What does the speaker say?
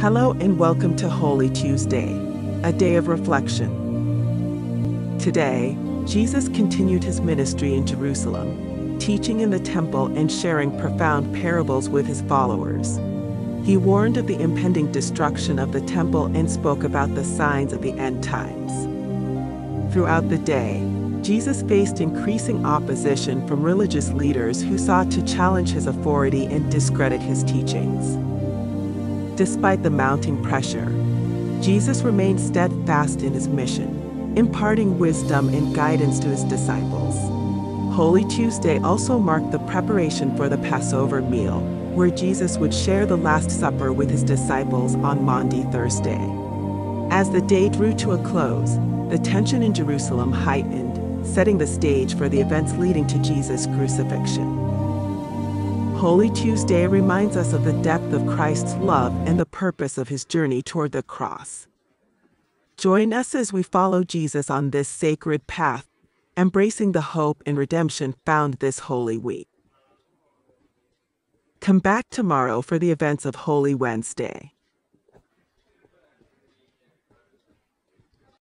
Hello and welcome to Holy Tuesday, a day of reflection. Today, Jesus continued his ministry in Jerusalem, teaching in the temple and sharing profound parables with his followers. He warned of the impending destruction of the temple and spoke about the signs of the end times. Throughout the day, Jesus faced increasing opposition from religious leaders who sought to challenge his authority and discredit his teachings. Despite the mounting pressure, Jesus remained steadfast in his mission, imparting wisdom and guidance to his disciples. Holy Tuesday also marked the preparation for the Passover meal, where Jesus would share the Last Supper with his disciples on Maundy Thursday. As the day drew to a close, the tension in Jerusalem heightened setting the stage for the events leading to Jesus' crucifixion. Holy Tuesday reminds us of the depth of Christ's love and the purpose of his journey toward the cross. Join us as we follow Jesus on this sacred path, embracing the hope and redemption found this Holy Week. Come back tomorrow for the events of Holy Wednesday.